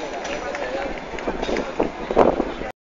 compañera.